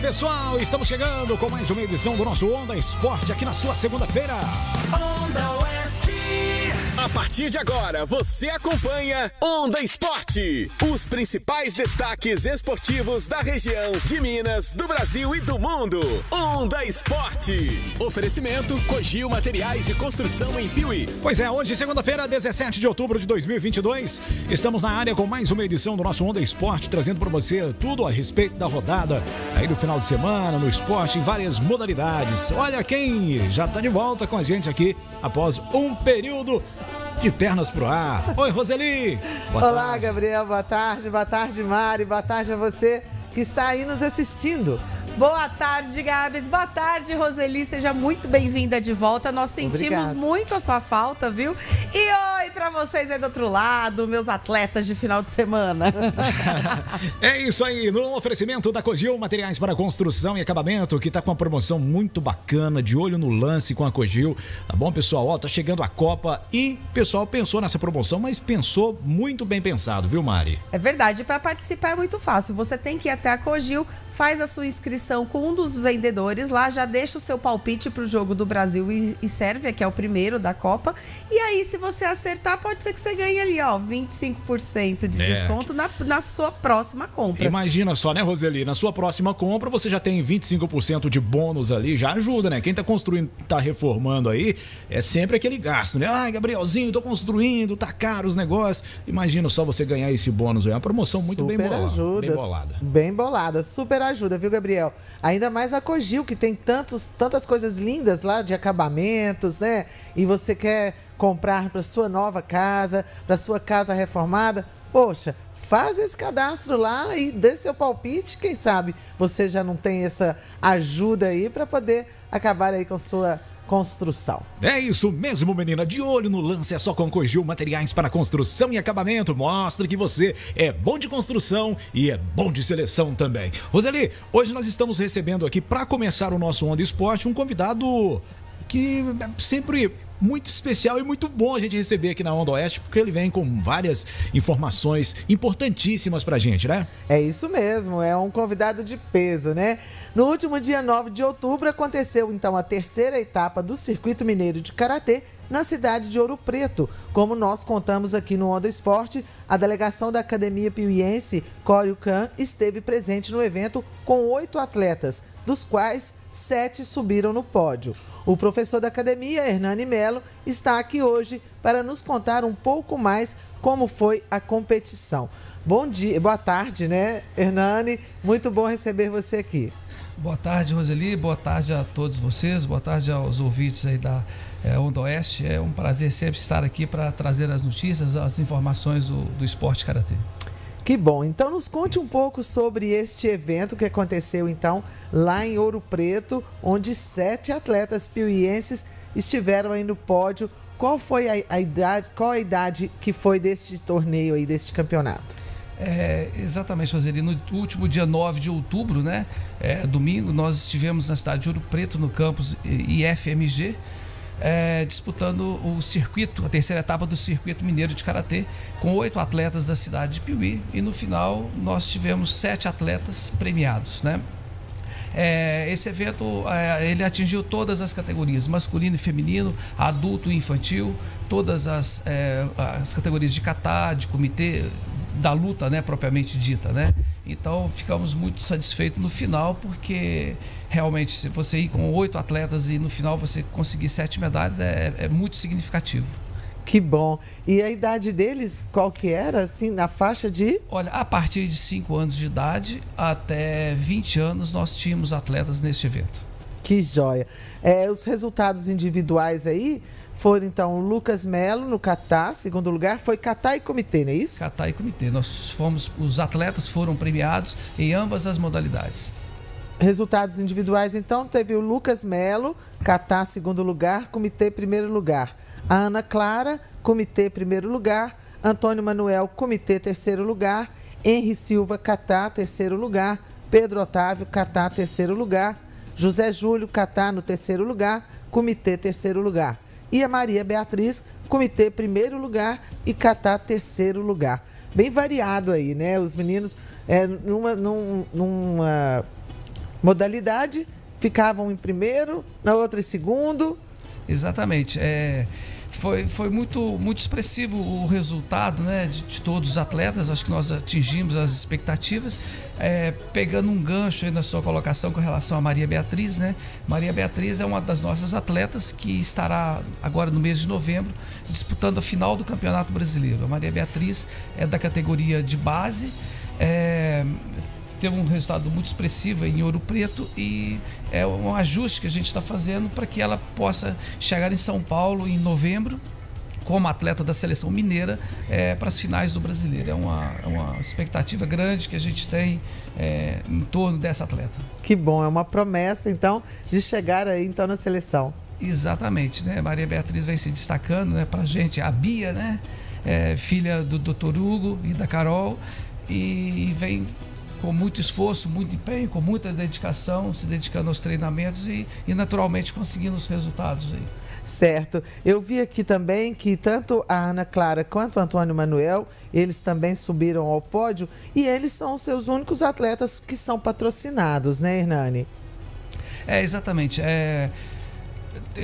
Pessoal, estamos chegando com mais uma edição do nosso Onda Esporte aqui na sua segunda-feira. A partir de agora, você acompanha Onda Esporte. Os principais destaques esportivos da região, de Minas, do Brasil e do mundo. Onda Esporte. Oferecimento Cogil Materiais de Construção em Piuí. Pois é, hoje, segunda-feira, 17 de outubro de 2022, estamos na área com mais uma edição do nosso Onda Esporte, trazendo para você tudo a respeito da rodada aí do final de semana, no esporte, em várias modalidades. Olha quem já está de volta com a gente aqui após um período de pernas pro ar. Oi, Roseli! Boa Olá, tarde. Gabriel, boa tarde. Boa tarde, Mari. Boa tarde a você que está aí nos assistindo. Boa tarde, Gabs. Boa tarde, Roseli. Seja muito bem-vinda de volta. Nós sentimos Obrigado. muito a sua falta, viu? E oi para vocês aí do outro lado, meus atletas de final de semana. é isso aí, no oferecimento da Cogil Materiais para Construção e Acabamento, que tá com uma promoção muito bacana, de olho no lance com a Cogil. Tá bom, pessoal? Ó, tá chegando a Copa e o pessoal pensou nessa promoção, mas pensou muito bem pensado, viu, Mari? É verdade, para participar é muito fácil. Você tem que ir até a Cogil, faz a sua inscrição ligação com um dos vendedores lá, já deixa o seu palpite para o jogo do Brasil e, e Sérvia, que é o primeiro da Copa. E aí, se você acertar, pode ser que você ganhe ali, ó, 25% de é. desconto na, na sua próxima compra. Imagina só, né, Roseli? Na sua próxima compra, você já tem 25% de bônus ali, já ajuda, né? Quem tá construindo, tá reformando aí, é sempre aquele gasto, né? Ai, Gabrielzinho, tô construindo, tá caro os negócios. Imagina só você ganhar esse bônus aí. É uma promoção muito super bem bolada. Ajuda, bem bolada. Bem bolada, super ajuda, viu, Gabriel? Ainda mais a Cogil, que tem tantos, tantas coisas lindas lá de acabamentos, né? E você quer comprar para sua nova casa, para sua casa reformada. Poxa, faz esse cadastro lá e dê seu palpite. Quem sabe você já não tem essa ajuda aí para poder acabar aí com sua construção. É isso mesmo, menina. De olho no lance é só com Cogil Materiais para Construção e Acabamento. Mostra que você é bom de construção e é bom de seleção também. Roseli, hoje nós estamos recebendo aqui, para começar o nosso Onda Esporte, um convidado que sempre muito especial e muito bom a gente receber aqui na Onda Oeste, porque ele vem com várias informações importantíssimas pra gente, né? É isso mesmo, é um convidado de peso, né? No último dia 9 de outubro aconteceu então a terceira etapa do Circuito Mineiro de Karatê na cidade de Ouro Preto. Como nós contamos aqui no Onda Esporte, a delegação da Academia Piuiense, Cório Can, esteve presente no evento com oito atletas, dos quais sete subiram no pódio. O professor da academia, Hernani Melo, está aqui hoje para nos contar um pouco mais como foi a competição. Bom dia, boa tarde, né, Hernani? Muito bom receber você aqui. Boa tarde, Roseli. Boa tarde a todos vocês. Boa tarde aos ouvintes aí da é, Onda Oeste. É um prazer sempre estar aqui para trazer as notícias, as informações do, do esporte karatê. Que bom. Então nos conte um pouco sobre este evento que aconteceu então lá em Ouro Preto, onde sete atletas piuienses estiveram aí no pódio. Qual foi a, a idade? Qual a idade que foi deste torneio aí, deste campeonato? É, exatamente, Roseli. No último dia 9 de outubro, né? É, domingo, nós estivemos na cidade de Ouro Preto, no campus IFMG é, disputando o circuito, a terceira etapa do circuito mineiro de karatê, com oito atletas da cidade de Piuí e no final nós tivemos sete atletas premiados, né? É, esse evento é, ele atingiu todas as categorias, masculino e feminino, adulto e infantil, todas as, é, as categorias de kata, de comitê, da luta, né, propriamente dita, né? Então ficamos muito satisfeitos no final porque realmente se você ir com oito atletas e no final você conseguir sete medalhas é, é muito significativo. Que bom. E a idade deles, qual que era, assim, na faixa de? Olha, a partir de 5 anos de idade até 20 anos nós tínhamos atletas neste evento. Que joia. É, os resultados individuais aí foram, então, Lucas Melo no Catar, segundo lugar, foi Catar e Comitê, não é isso? Catar e Comitê. Nós fomos, os atletas foram premiados em ambas as modalidades. Resultados individuais, então, teve o Lucas Melo, Catar, segundo lugar, Comitê, primeiro lugar. A Ana Clara, Comitê, primeiro lugar. Antônio Manuel, Comitê, terceiro lugar. Henri Silva, Catar, terceiro lugar. Pedro Otávio, Catar, terceiro lugar. José Júlio Catá no terceiro lugar, Comitê terceiro lugar. E a Maria Beatriz, Comitê primeiro lugar e Catá terceiro lugar. Bem variado aí, né? Os meninos é, numa, numa, numa modalidade ficavam em primeiro, na outra em segundo. Exatamente. É, foi, foi muito, muito expressivo o resultado né, de, de todos os atletas. Acho que nós atingimos as expectativas. É, pegando um gancho aí na sua colocação com relação a Maria Beatriz, né? Maria Beatriz é uma das nossas atletas que estará agora no mês de novembro disputando a final do Campeonato Brasileiro. A Maria Beatriz é da categoria de base. É, teve um resultado muito expressivo em Ouro Preto e é um ajuste que a gente está fazendo para que ela possa chegar em São Paulo em novembro como atleta da seleção mineira é, para as finais do brasileiro. É uma, é uma expectativa grande que a gente tem é, em torno dessa atleta. Que bom, é uma promessa então de chegar aí então na seleção. Exatamente, né? Maria Beatriz vem se destacando né, para a gente, a Bia, né? É, filha do Dr. Hugo e da Carol, e vem com muito esforço, muito empenho, com muita dedicação, se dedicando aos treinamentos e, e naturalmente conseguindo os resultados aí. Certo. Eu vi aqui também que tanto a Ana Clara quanto o Antônio Manuel, eles também subiram ao pódio e eles são os seus únicos atletas que são patrocinados, né, Hernani? É, exatamente. É,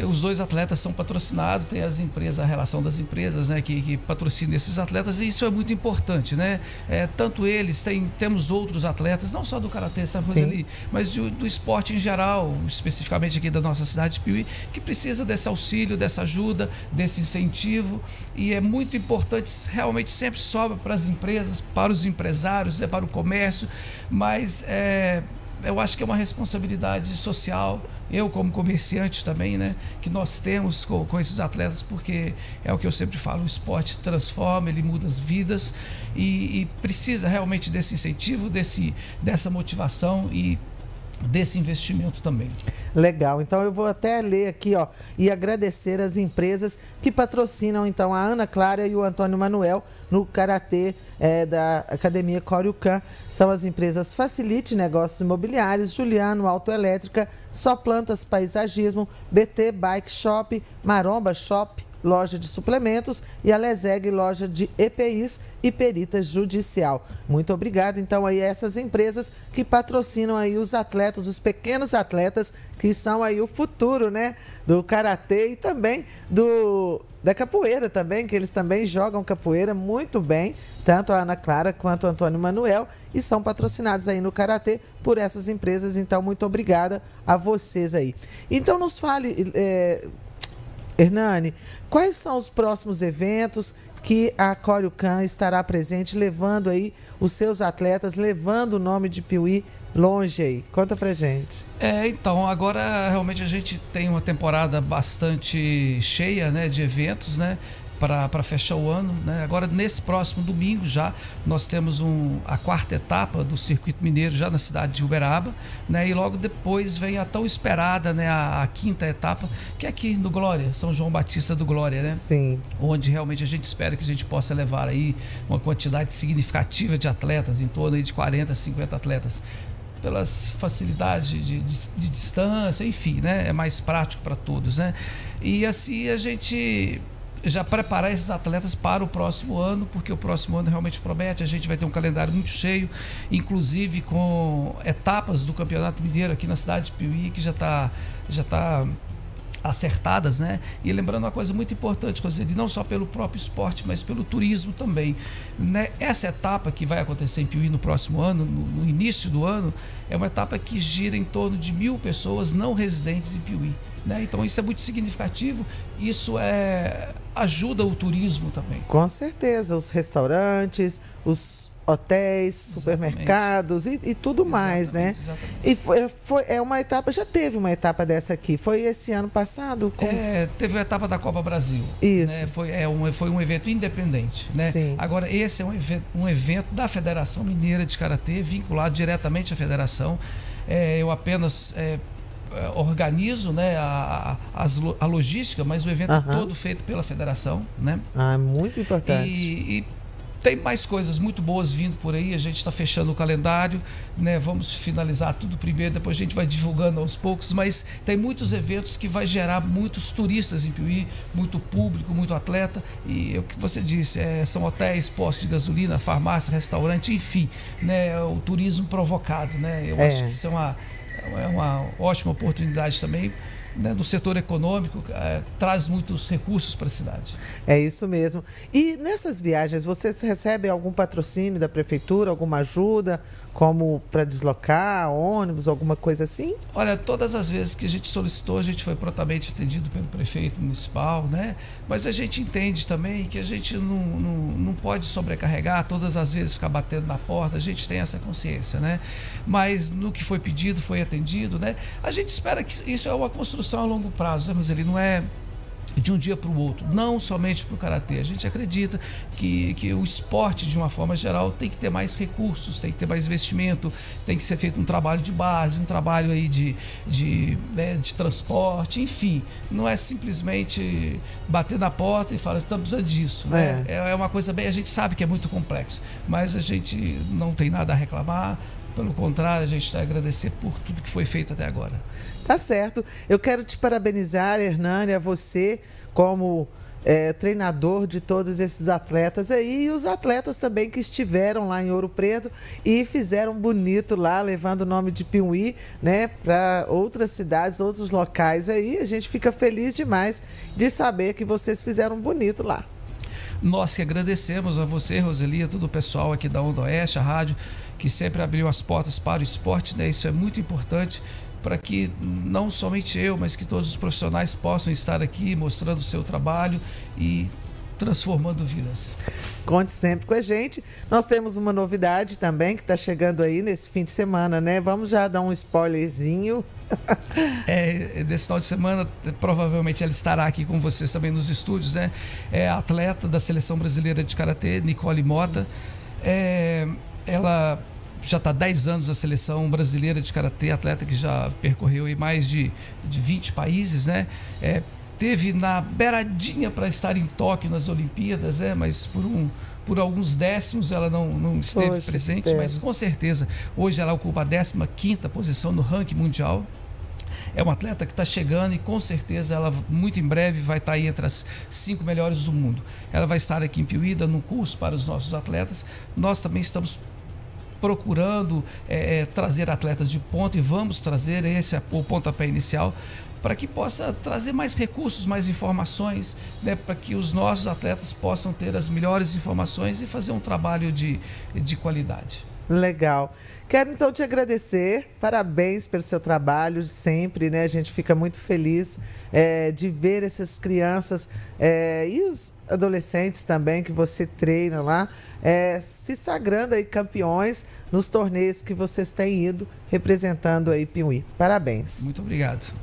os dois atletas são patrocinados, tem as empresas, a relação das empresas né, que, que patrocinam esses atletas, e isso é muito importante, né? É, tanto eles, tem, temos outros atletas, não só do Karatê, ali, mas de, do esporte em geral, especificamente aqui da nossa cidade de Piuí, que precisa desse auxílio, dessa ajuda, desse incentivo, e é muito importante, realmente sempre sobra para as empresas, para os empresários, é para o comércio, mas é, eu acho que é uma responsabilidade social, eu como comerciante também, né, que nós temos com, com, esses atletas, porque é o que eu sempre falo, o esporte transforma, ele muda as vidas e, e precisa realmente desse incentivo, desse, dessa motivação e desse investimento também. Legal. Então eu vou até ler aqui, ó, e agradecer as empresas que patrocinam então a Ana Clara e o Antônio Manuel no karatê é, da Academia Coriucan. São as empresas Facilite Negócios Imobiliários, Juliano Autoelétrica, Só Plantas Paisagismo, BT Bike Shop, Maromba Shop, loja de suplementos, e a Leseg, loja de EPIs e perita judicial. Muito obrigado, então, aí a essas empresas que patrocinam aí os atletas, os pequenos atletas, que são aí o futuro, né, do karatê e também do da capoeira também, que eles também jogam capoeira muito bem, tanto a Ana Clara quanto o Antônio Manuel, e são patrocinados aí no Karatê por essas empresas. Então, muito obrigada a vocês aí. Então, nos fale, é, Hernani, quais são os próximos eventos que a Can estará presente, levando aí os seus atletas, levando o nome de Piuí longe aí? Conta pra gente. É, então, agora realmente a gente tem uma temporada bastante cheia né, de eventos, né? Para fechar o ano. Né? Agora, nesse próximo domingo, já nós temos um, a quarta etapa do Circuito Mineiro, já na cidade de Uberaba. Né? E logo depois vem a tão esperada né? a, a quinta etapa, que é aqui no Glória, São João Batista do Glória. Né? Sim. Onde realmente a gente espera que a gente possa levar aí uma quantidade significativa de atletas, em torno de 40, 50 atletas pelas facilidades de, de, de, distância, enfim, né? É mais prático para todos, né? E assim a gente já preparar esses atletas para o próximo ano, porque o próximo ano realmente promete. A gente vai ter um calendário muito cheio, inclusive com etapas do Campeonato Mineiro aqui na cidade de Piuí, que já está já tá acertadas, né? E lembrando uma coisa muito importante, Roseli, não só pelo próprio esporte, mas pelo turismo também. Né? Essa etapa que vai acontecer em Piuí no próximo ano, no, no início do ano, é uma etapa que gira em torno de mil pessoas não residentes em Piuí. Né? Então isso é muito significativo, isso é ajuda o turismo também. Com certeza, os restaurantes, os hotéis, supermercados e, e, tudo exatamente, mais, né? Exatamente. E foi, foi, é uma etapa, já teve uma etapa dessa aqui, foi esse ano passado? É, teve a etapa da Copa Brasil. Isso. Né? Foi, é um, foi um evento independente, né? Sim. Agora, esse é um evento, um evento da Federação Mineira de Karatê, vinculado diretamente à federação. É, eu apenas é, organizo né, a, a, a, logística, mas o evento uhum. todo feito pela federação. Né? Ah, muito importante. E, e tem mais coisas muito boas vindo por aí. A gente está fechando o calendário, né? Vamos finalizar tudo primeiro, depois a gente vai divulgando aos poucos. Mas tem muitos eventos que vai gerar muitos turistas em Piuí, muito público, muito atleta. E é o que você disse, é, são hotéis, postos de gasolina, farmácia, restaurante, enfim, né? O turismo provocado, né? Eu é. acho que isso é uma é uma ótima oportunidade também né, do setor econômico, é, traz muitos recursos para a cidade. É isso mesmo. E nessas viagens, vocês recebem algum patrocínio da prefeitura, alguma ajuda, como para deslocar ônibus, alguma coisa assim? Olha, todas as vezes que a gente solicitou, a gente foi prontamente atendido pelo prefeito municipal, né? Mas a gente entende também que a gente não, não, não pode sobrecarregar, todas as vezes ficar batendo na porta, a gente tem essa consciência, né? Mas no que foi pedido, foi atendido, né? A gente espera que isso é uma construção a longo prazo, né? mas ele não é de um dia para o outro, não somente para o karatê. A gente acredita que, que o esporte, de uma forma geral, tem que ter mais recursos, tem que ter mais investimento, tem que ser feito um trabalho de base, um trabalho aí de, de, né, de transporte, enfim. Não é simplesmente bater na porta e falar, estamos precisando disso. Né? É. é uma coisa bem. A gente sabe que é muito complexo, mas a gente não tem nada a reclamar. Pelo contrário, a gente está a agradecer por tudo que foi feito até agora. Tá certo. Eu quero te parabenizar, Hernani, a você, como é, treinador de todos esses atletas aí e os atletas também que estiveram lá em Ouro Preto e fizeram bonito lá, levando o nome de Piuí, né, para outras cidades, outros locais aí. A gente fica feliz demais de saber que vocês fizeram bonito lá. Nós que agradecemos a você, Roselia, todo o pessoal aqui da Onda Oeste, a rádio, que sempre abriu as portas para o esporte, né? Isso é muito importante para que não somente eu, mas que todos os profissionais possam estar aqui mostrando o seu trabalho e transformando vidas. Conte sempre com a gente. Nós temos uma novidade também que está chegando aí nesse fim de semana, né? Vamos já dar um spoilerzinho. é, desse final de semana, provavelmente ela estará aqui com vocês também nos estúdios, né? É a atleta da seleção brasileira de karatê, Nicole Mota. É, ela já está 10 anos na seleção brasileira de karatê, atleta que já percorreu em mais de, de 20 países, né? É, teve na beiradinha para estar em Tóquio nas Olimpíadas, né? Mas por um por alguns décimos ela não, não esteve Poxa, presente, mas com certeza hoje ela ocupa a 15 posição no ranking mundial. É uma atleta que está chegando e com certeza ela muito em breve vai estar tá aí entre as cinco melhores do mundo. Ela vai estar aqui em Piuí dando um curso para os nossos atletas. Nós também estamos procurando é, é, trazer atletas de ponta e vamos trazer esse o pontapé inicial para que possa trazer mais recursos, mais informações, né, para que os nossos atletas possam ter as melhores informações e fazer um trabalho de, de qualidade. Legal. Quero então te agradecer, parabéns pelo seu trabalho sempre, né? A gente fica muito feliz é, de ver essas crianças é, e os adolescentes também que você treina lá é, se sagrando aí campeões nos torneios que vocês têm ido representando aí Piuí. Parabéns. Muito obrigado.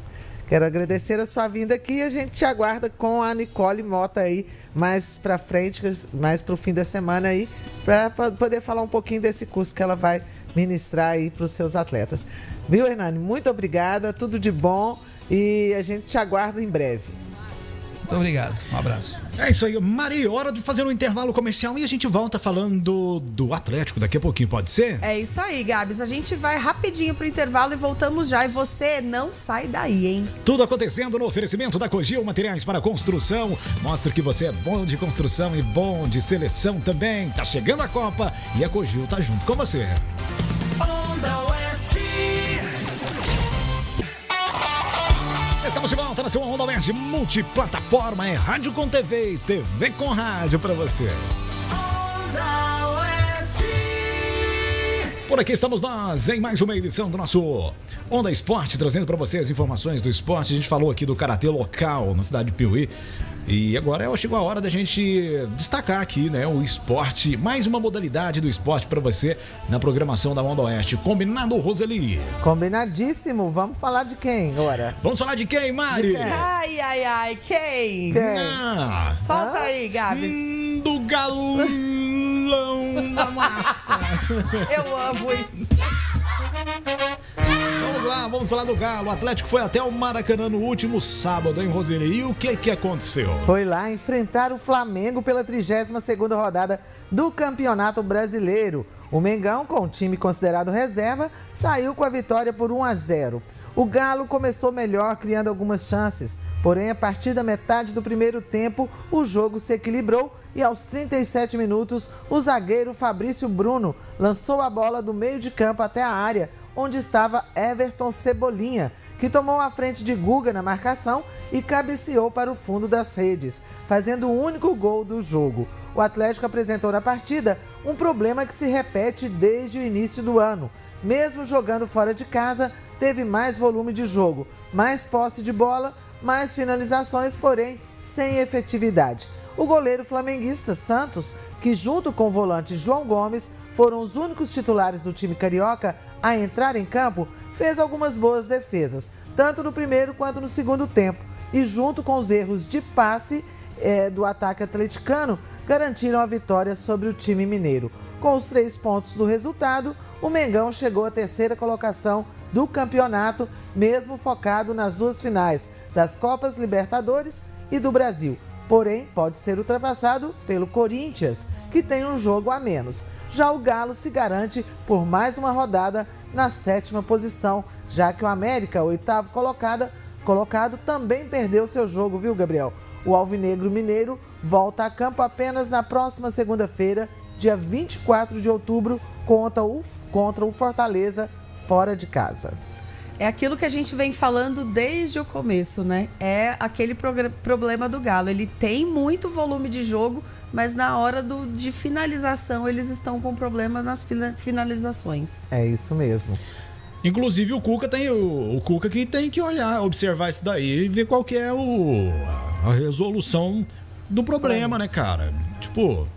Quero agradecer a sua vinda aqui e a gente te aguarda com a Nicole Mota aí mais para frente, mais para o fim da semana aí, para poder falar um pouquinho desse curso que ela vai ministrar aí para os seus atletas. Viu, Hernani? Muito obrigada, tudo de bom e a gente te aguarda em breve. Muito obrigado. Um abraço. É isso aí, Maria. Hora de fazer um intervalo comercial e a gente volta falando do Atlético daqui a pouquinho, pode ser? É isso aí, Gabs. A gente vai rapidinho pro intervalo e voltamos já. E você não sai daí, hein? Tudo acontecendo no oferecimento da Cogil Materiais para Construção. Mostra que você é bom de construção e bom de seleção também. Tá chegando a Copa e a Cogil tá junto com você. De volta na sua Onda Oeste multiplataforma. É rádio com TV e TV com rádio para você. Onda Oeste. Por aqui estamos nós em mais uma edição do nosso Onda Esporte, trazendo para você as informações do esporte. A gente falou aqui do karatê local na cidade de Piuí. E agora chegou a hora da gente destacar aqui, né, o esporte, mais uma modalidade do esporte para você na programação da Onda Oeste. Combinado, Roseli? Combinadíssimo. Vamos falar de quem agora? Vamos falar de quem, Mari? De quem? Ai, ai, ai, quem? Quem? Ah. Solta ah? aí, Gabs. Hum, do galão da massa. Eu amo isso. Lá, vamos falar do Galo. O Atlético foi até o Maracanã no último sábado, hein, Roseli? E o que que aconteceu? Foi lá enfrentar o Flamengo pela 32ª rodada do Campeonato Brasileiro. O Mengão, com o time considerado reserva, saiu com a vitória por 1 a 0. O Galo começou melhor, criando algumas chances. Porém, a partir da metade do primeiro tempo, o jogo se equilibrou e aos 37 minutos, o zagueiro Fabrício Bruno lançou a bola do meio de campo até a área, onde estava Everton Cebolinha, que tomou a frente de Guga na marcação e cabeceou para o fundo das redes, fazendo o único gol do jogo. O Atlético apresentou na partida um problema que se repete desde o início do ano. Mesmo jogando fora de casa, teve mais volume de jogo, mais posse de bola, mais finalizações, porém sem efetividade. O goleiro flamenguista Santos, que junto com o volante João Gomes foram os únicos titulares do time carioca a entrar em campo, fez algumas boas defesas, tanto no primeiro quanto no segundo tempo, e junto com os erros de passe é, do ataque atleticano, garantiram a vitória sobre o time mineiro. Com os três pontos do resultado, o Mengão chegou à terceira colocação do campeonato, mesmo focado nas duas finais das Copas Libertadores e do Brasil. Porém, pode ser ultrapassado pelo Corinthians, que tem um jogo a menos. Já o Galo se garante por mais uma rodada na sétima posição, já que o América, oitavo colocada, colocado, também perdeu seu jogo, viu, Gabriel? O Alvinegro Mineiro volta a campo apenas na próxima segunda-feira, dia 24 de outubro, contra o, contra o Fortaleza, fora de casa. É aquilo que a gente vem falando desde o começo, né? É aquele problema do Galo. Ele tem muito volume de jogo, mas na hora do, de finalização eles estão com problema nas finalizações. É isso mesmo. Inclusive o Cuca tem o, o Cuca que tem que olhar, observar isso daí e ver qual que é o, a resolução do problema, né, cara? Tipo,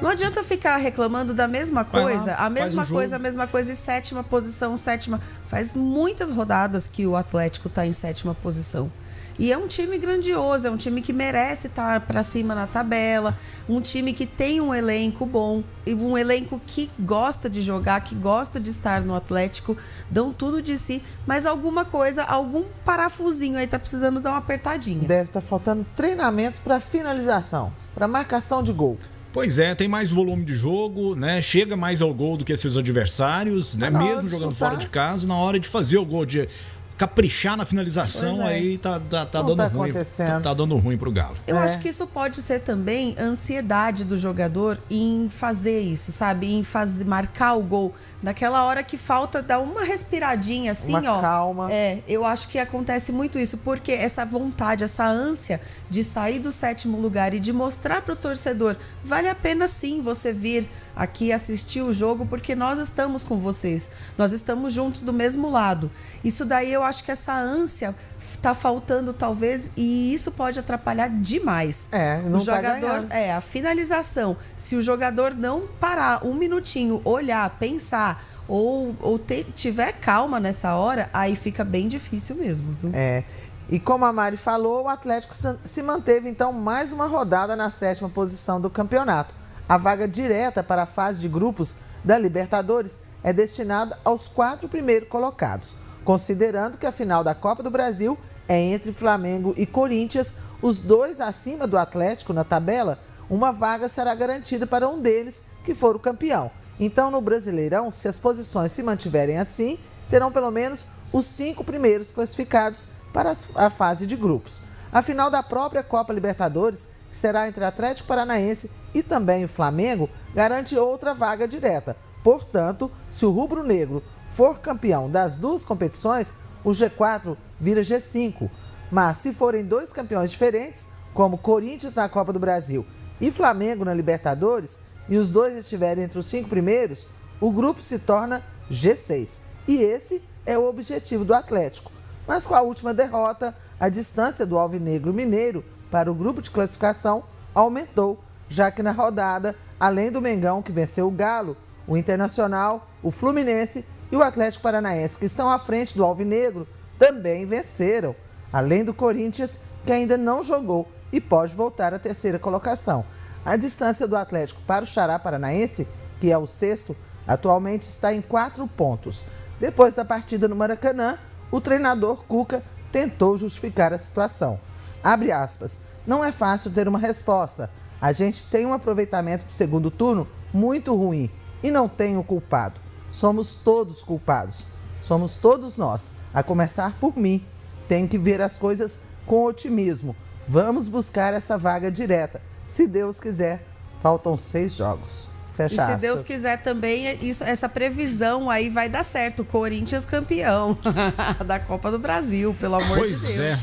não adianta ficar reclamando da mesma coisa, lá, a mesma um coisa, jogo. a mesma coisa e sétima posição, sétima. Faz muitas rodadas que o Atlético está em sétima posição. E é um time grandioso, é um time que merece estar para cima na tabela, um time que tem um elenco bom, e um elenco que gosta de jogar, que gosta de estar no Atlético, dão tudo de si, mas alguma coisa, algum parafusinho aí tá precisando dar uma apertadinha. Deve estar tá faltando treinamento para finalização, para marcação de gol. Pois é, tem mais volume de jogo, né? Chega mais ao gol do que seus adversários, né? Mesmo jogando fora de casa, na hora de fazer o gol de caprichar na finalização, é. aí tá, tá, tá dando tá ruim. Tá, tá, dando ruim pro Galo. Eu é. acho que isso pode ser também ansiedade do jogador em fazer isso, sabe? Em fazer, marcar o gol. Naquela hora que falta dar uma respiradinha assim, uma ó. Calma. É, eu acho que acontece muito isso, porque essa vontade, essa ânsia de sair do sétimo lugar e de mostrar pro torcedor, vale a pena sim você vir aqui assistir o jogo porque nós estamos com vocês. Nós estamos juntos do mesmo lado. Isso daí eu acho que essa ânsia tá faltando talvez e isso pode atrapalhar demais. É, não o tá jogador, tá é a finalização. Se o jogador não parar um minutinho, olhar, pensar ou, ou ter, tiver calma nessa hora, aí fica bem difícil mesmo, viu? É. E como a Mari falou, o Atlético se manteve então mais uma rodada na sétima posição do campeonato. A vaga direta para a fase de grupos da Libertadores é destinada aos quatro primeiros colocados, considerando que a final da Copa do Brasil é entre Flamengo e Corinthians, os dois acima do Atlético na tabela, uma vaga será garantida para um deles que for o campeão. Então, no Brasileirão, se as posições se mantiverem assim, serão pelo menos os cinco primeiros classificados para a fase de grupos. A final da própria Copa Libertadores, que será entre Atlético Paranaense e também o Flamengo, garante outra vaga direta. Portanto, se o Rubro Negro for campeão das duas competições, o G4 vira G5. Mas se forem dois campeões diferentes, como Corinthians na Copa do Brasil e Flamengo na Libertadores, e os dois estiverem entre os cinco primeiros, o grupo se torna G6. E esse é o objetivo do Atlético. Mas com a última derrota, a distância do Alvinegro Mineiro para o grupo de classificação aumentou, já que na rodada, além do Mengão, que venceu o Galo, o Internacional, o Fluminense e o Atlético Paranaense, que estão à frente do Alvinegro, também venceram, além do Corinthians, que ainda não jogou e pode voltar à terceira colocação. A distância do Atlético para o Xará Paranaense, que é o sexto, atualmente está em quatro pontos. Depois da partida no Maracanã, o treinador Cuca tentou justificar a situação. Abre aspas. Não é fácil ter uma resposta. A gente tem um aproveitamento de segundo turno muito ruim e não tem o culpado. Somos todos culpados. Somos todos nós, a começar por mim. Tem que ver as coisas com otimismo. Vamos buscar essa vaga direta. Se Deus quiser, faltam seis jogos. Fecha e se aspas. Deus quiser também, isso, essa previsão aí vai dar certo. Corinthians campeão da Copa do Brasil, pelo amor pois de Deus. é.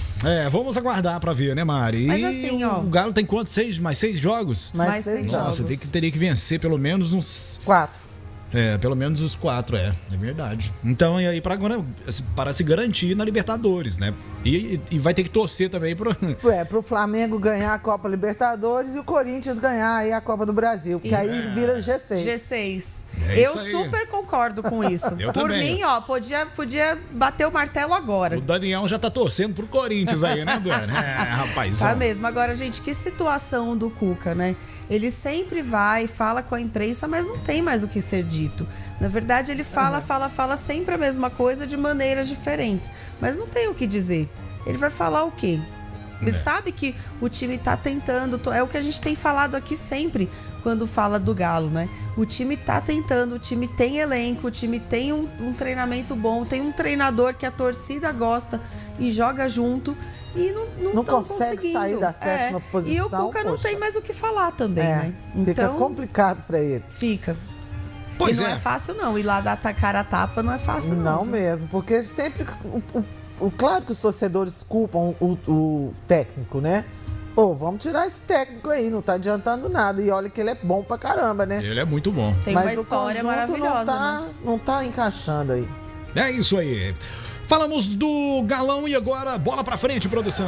É, vamos aguardar pra ver, né, Mari? Mas E assim, ó- O Galo tem quantos? Seis? Mais seis jogos? Mais, Mais seis jogos. Nossa, tem que, teria que vencer pelo menos uns. Quatro. É, pelo menos os quatro, é. É verdade. Então, e aí, pra agora, assim, para se garantir na Libertadores, né? E, e vai ter que torcer também pro. É, pro Flamengo ganhar a Copa Libertadores e o Corinthians ganhar aí a Copa do Brasil, que aí vira G6. G6. É eu super concordo com isso. Eu Por também. mim, ó, podia, podia bater o martelo agora. O Daniel já tá torcendo pro Corinthians aí, né, Duane? É, rapaz. Tá mesmo. Agora, gente, que situação do Cuca, né? Ele sempre vai, fala com a imprensa, mas não tem mais o que ser dito. Na verdade, ele fala, fala, fala sempre a mesma coisa de maneiras diferentes. Mas não tem o que dizer. Ele vai falar o quê? Ele sabe que o time tá tentando, é o que a gente tem falado aqui sempre quando fala do Galo, né? O time tá tentando, o time tem elenco, o time tem um, um treinamento bom, tem um treinador que a torcida gosta e joga junto e não não, Não consegue sair da sétima É, E o posição, Cuca não tem mais o que falar também, É, né? fica Então, complicado pra ele. fica. Pois e não é. é. fácil não, ir lá dar ta- cara a tapa não é fácil não. Não viu? mesmo, porque sempre. O- o- claro que os torcedores culpam o, o técnico, né? Pô, vamos tirar esse técnico aí, não tá adiantando nada. E olha que ele é bom pra caramba, né? Ele é muito bom. Tem Mas uma o história conjunto maravilhosa, não tá, né? não tá encaixando aí. É isso aí. Falamos do galão e agora bola pra frente, produção.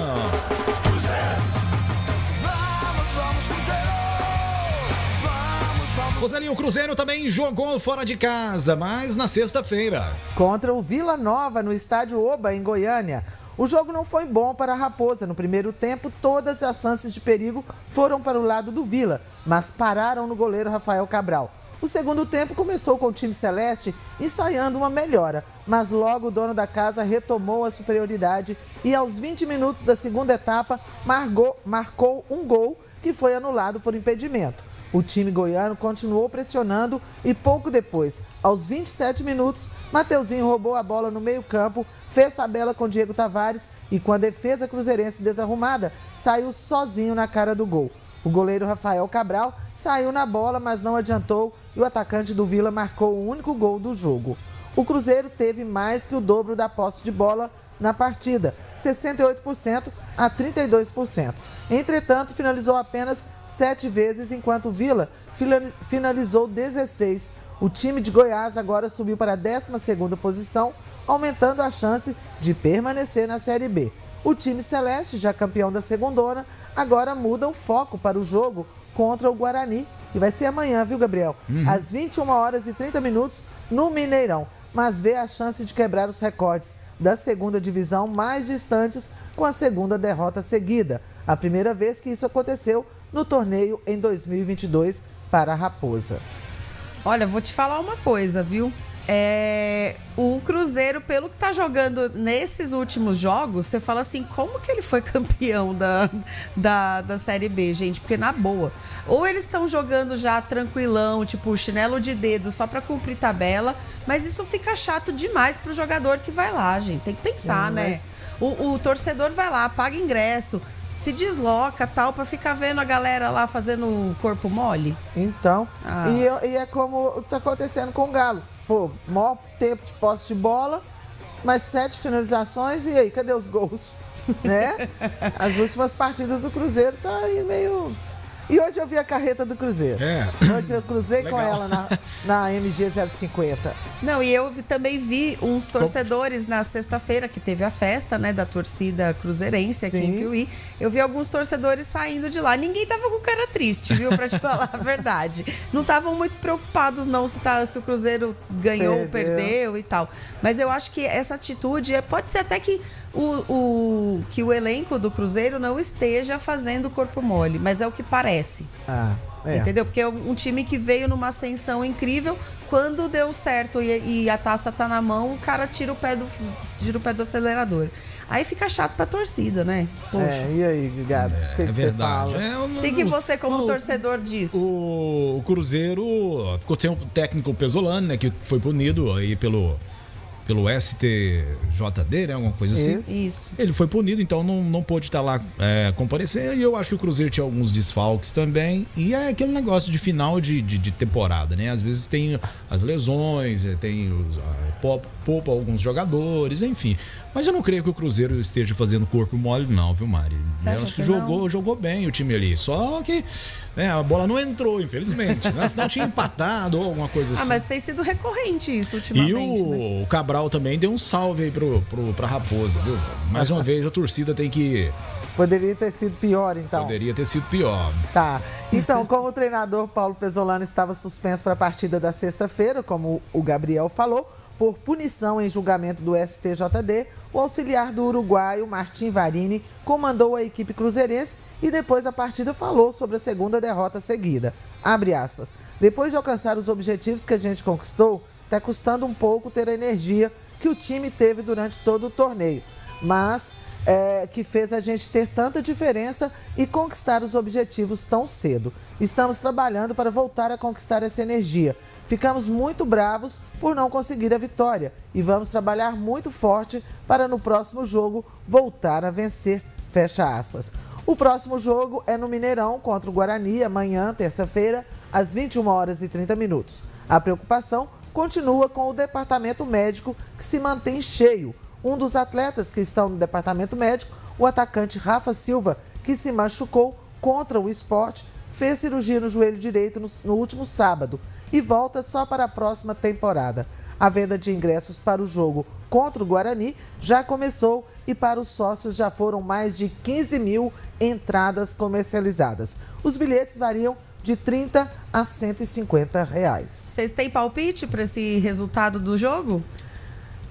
Rosalinho, o Cruzeiro também jogou fora de casa, mas na sexta-feira. Contra o Vila Nova no estádio Oba, em Goiânia. O jogo não foi bom para a Raposa. No primeiro tempo, todas as chances de perigo foram para o lado do Vila, mas pararam no goleiro Rafael Cabral. O segundo tempo começou com o time celeste ensaiando uma melhora, mas logo o dono da casa retomou a superioridade e aos 20 minutos da segunda etapa marcou, marcou um gol que foi anulado por impedimento. O time goiano continuou pressionando e pouco depois, aos 27 minutos, Mateuzinho roubou a bola no meio-campo, fez tabela com Diego Tavares e com a defesa cruzeirense desarrumada, saiu sozinho na cara do gol. O goleiro Rafael Cabral saiu na bola, mas não adiantou e o atacante do Vila marcou o único gol do jogo. O Cruzeiro teve mais que o dobro da posse de bola na partida, 68% a 32%. Entretanto, finalizou apenas sete vezes, enquanto Vila finalizou 16. O time de Goiás agora subiu para a 12ª posição, aumentando a chance de permanecer na Série B. O time celeste, já campeão da segundona, agora muda o foco para o jogo contra o Guarani, que vai ser amanhã, viu, Gabriel? Às 21 horas e 30 minutos no Mineirão. Mas vê a chance de quebrar os recordes da segunda divisão mais distantes com a segunda derrota seguida. A primeira vez que isso aconteceu no torneio em 2022 para a Raposa. Olha, vou te falar uma coisa, viu? É, o Cruzeiro, pelo que tá jogando nesses últimos jogos, você fala assim, como que ele foi campeão da, da, da Série B, gente? Porque na boa. Ou eles estão jogando já tranquilão, tipo chinelo de dedo, só pra cumprir tabela, mas isso fica chato demais pro jogador que vai lá, gente. Tem que pensar, Sim, né? mas- O, o torcedor vai lá, paga ingresso, se desloca tal, pra ficar vendo a galera lá fazendo corpo mole. Então, Ah. e, e é como está acontecendo com o Galo. Pô, maior tempo de posse de bola, mas sete finalizações, e aí, cadê os gols? Né? As últimas partidas do Cruzeiro tá aí meio. E hoje eu vi a carreta do Cruzeiro. É. Hoje eu cruzei com ela na, na MG 050. Não, e eu também vi uns torcedores na sexta-feira, que teve a festa, né, da torcida cruzeirense aqui Sim. em Piuí. Eu vi alguns torcedores saindo de lá. Ninguém tava com cara triste, viu, pra te falar a verdade. Não estavam muito preocupados, não, se, tá, se o Cruzeiro ganhou ou Perdeu. perdeu e tal. Mas eu acho que essa atitude, é- pode ser até que o, o, que o elenco do Cruzeiro não esteja fazendo corpo mole, mas é o que parece. Ah, é. Entendeu? Porque é um time que veio numa ascensão incrível. Quando deu certo e, e a taça tá na mão, o cara tira o pé do, tira o pé do acelerador. Aí fica chato pra torcida, né? Poxa. É, e aí, Gabs, o que, que você fala? É, o- O que, que você, como o- torcedor, diz? O, o Cruzeiro ficou sem o técnico Pesolano, né? Que foi punido aí pelo, pelo STJD, né? Alguma coisa assim. Isso. Isso. Ele foi punido, então não, não pôde estar lá é, comparecer. E eu acho que o Cruzeiro tinha alguns desfalques também. E é aquele negócio de final de, de, de temporada, né? Às vezes tem as lesões, é, tem os, poupa alguns jogadores, enfim. Mas eu não creio que o Cruzeiro esteja fazendo corpo mole, não, viu, Mari? Você acha eu acho que, que jogou, não? jogou bem o time ali. Só que né, a bola não entrou, infelizmente. Né? Senão tinha empatado ou alguma coisa assim. Ah, mas tem sido recorrente isso E ultimamente, o, né? o Cabral também deu um salve aí pro, pro, pra Raposa, viu? Mais uma vez, a torcida tem que. Poderia ter sido pior, então. Poderia ter sido pior. Tá. Então, como o treinador Paulo Pesolano estava suspenso para a partida da sexta-feira, como o Gabriel falou, por punição em julgamento do STJD, o auxiliar do uruguaio Martim Varini comandou a equipe cruzeirense e depois da partida falou sobre a segunda derrota seguida. Aspas. Depois de alcançar os objetivos que a gente conquistou, está custando um pouco ter a energia que o time teve durante todo o torneio. Mas é, que fez a gente ter tanta diferença e conquistar os objetivos tão cedo. Estamos trabalhando para voltar a conquistar essa energia. Ficamos muito bravos por não conseguir a vitória e vamos trabalhar muito forte para no próximo jogo voltar a vencer. Fecha aspas. O próximo jogo é no Mineirão contra o Guarani amanhã, terça-feira, às 21 horas e 30 minutos. A preocupação continua com o departamento médico que se mantém cheio. Um dos atletas que estão no departamento médico, o atacante Rafa Silva, que se machucou contra o esporte, fez cirurgia no joelho direito no, no, último sábado e volta só para a próxima temporada. A venda de ingressos para o jogo contra o Guarani já começou e para os sócios já foram mais de 15 mil entradas comercializadas. Os bilhetes variam de 30 a 150 reais. Vocês têm palpite para esse resultado do jogo?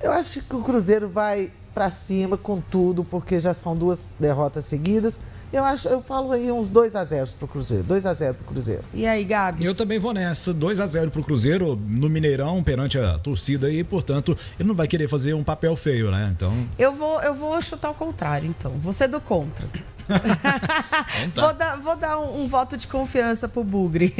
Eu acho que o Cruzeiro vai para cima com tudo, porque já são duas derrotas seguidas. Eu acho, eu falo aí uns 2 a 0 pro Cruzeiro, 2 a 0 pro Cruzeiro. E aí, Gabs? Eu também vou nessa, 2 a 0 pro Cruzeiro no Mineirão perante a torcida e, portanto, ele não vai querer fazer um papel feio, né? Então, Eu vou, eu vou chutar o contrário, então. Vou ser do contra. vou dar, vou dar um, um voto de confiança pro Bugre.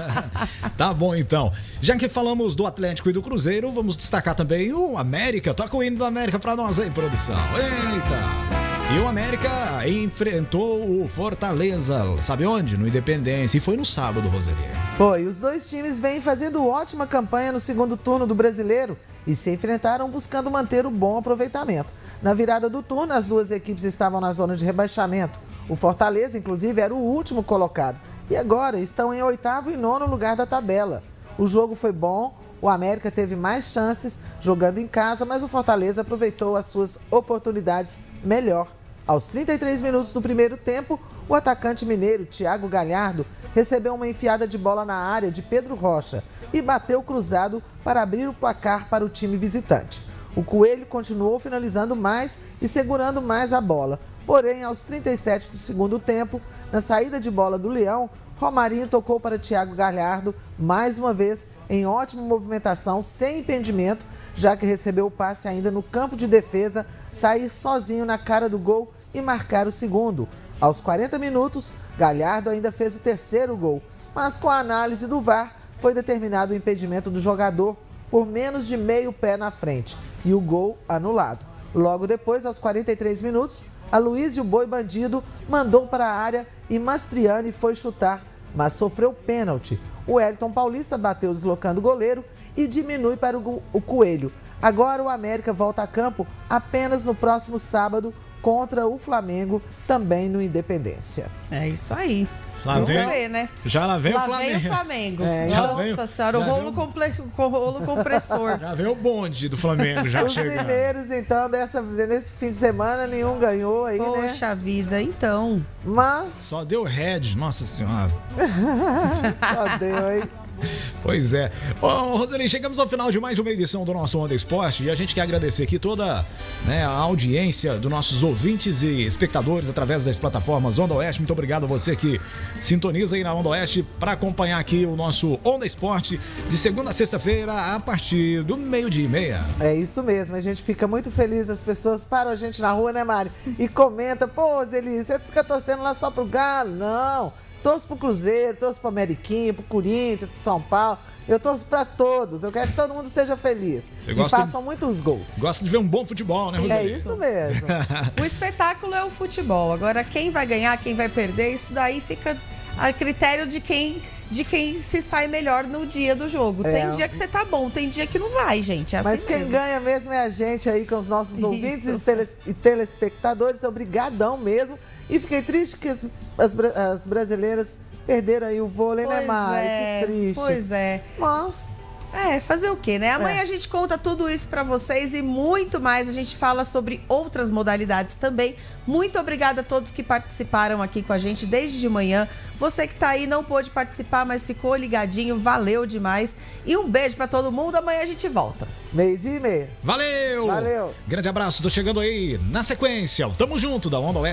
tá bom então. Já que falamos do Atlético e do Cruzeiro, vamos destacar também o América. Toca o hino do América pra nós aí, produção. Eita! E o América enfrentou o Fortaleza, sabe onde? No Independência. E foi no sábado, Roseli. Foi. Os dois times vêm fazendo ótima campanha no segundo turno do brasileiro e se enfrentaram buscando manter o bom aproveitamento. Na virada do turno, as duas equipes estavam na zona de rebaixamento. O Fortaleza, inclusive, era o último colocado. E agora estão em oitavo e nono lugar da tabela. O jogo foi bom, o América teve mais chances jogando em casa, mas o Fortaleza aproveitou as suas oportunidades melhor. Aos 33 minutos do primeiro tempo, o atacante mineiro Thiago Galhardo recebeu uma enfiada de bola na área de Pedro Rocha e bateu cruzado para abrir o placar para o time visitante. O Coelho continuou finalizando mais e segurando mais a bola. Porém, aos 37 do segundo tempo, na saída de bola do Leão, Romarinho tocou para Thiago Galhardo, mais uma vez em ótima movimentação, sem impedimento, já que recebeu o passe ainda no campo de defesa, sair sozinho na cara do gol e marcar o segundo. Aos 40 minutos, Galhardo ainda fez o terceiro gol, mas com a análise do VAR foi determinado o impedimento do jogador por menos de meio pé na frente e o gol anulado. Logo depois, aos 43 minutos, a Luiz e o Boi Bandido mandou para a área e Mastriani foi chutar, mas sofreu pênalti. O Elton Paulista bateu deslocando o goleiro e diminui para o Coelho. Agora o América volta a campo apenas no próximo sábado contra o Flamengo, também no Independência. É isso aí. Lá Vamos vem- ver, né? já lá vem o lá Flamengo. vem o Flamengo. É, já Nossa vem o- senhora, o rolo, o- rolo compressor. Já veio o bonde do Flamengo, já Os mineiros, então, dessa, nesse fim de semana, nenhum ganhou aí, né? Poxa vida, então. Mas Só deu head, nossa senhora. só deu, hein? Pois é. Bom, Roseli, chegamos ao final de mais uma edição do nosso Onda Esporte e a gente quer agradecer aqui toda né, a audiência dos nossos ouvintes e espectadores através das plataformas Onda Oeste. Muito obrigado a você que sintoniza aí na Onda Oeste para acompanhar aqui o nosso Onda Esporte de segunda a sexta-feira a partir do meio-dia e meia. É isso mesmo, a gente fica muito feliz, as pessoas param a gente na rua, né, Mari? E comenta, pô, Zeli, você fica torcendo lá só pro Galo? Não, Torço pro Cruzeiro, torço pro Ameriquinho, pro Corinthians, pro São Paulo. Eu torço pra todos. Eu quero que todo mundo esteja feliz. Você e façam de... muitos gols. Gosta de ver um bom futebol, né, Roseli? É isso mesmo. o espetáculo é o futebol. Agora, quem vai ganhar, quem vai perder, isso daí fica a critério de quem de quem se sai melhor no dia do jogo. É. Tem dia que você tá bom, tem dia que não vai, gente. É assim Mas quem mesmo. ganha mesmo é a gente aí com os nossos Isso. ouvintes e, teles, e telespectadores. Obrigadão mesmo. E fiquei triste que as, as, as brasileiras perderam aí o vôlei, né, pois né, Mari? É, que triste. Pois é. Mas é, fazer o quê, né? Amanhã é. a gente conta tudo isso para vocês e muito mais. A gente fala sobre outras modalidades também. Muito obrigada a todos que participaram aqui com a gente desde de manhã. Você que tá aí não pôde participar, mas ficou ligadinho, valeu demais. E um beijo para todo mundo. Amanhã a gente volta. Meio-dia e meia. Valeu! Valeu! Grande abraço, tô chegando aí na sequência. Tamo junto da Onda Oeste.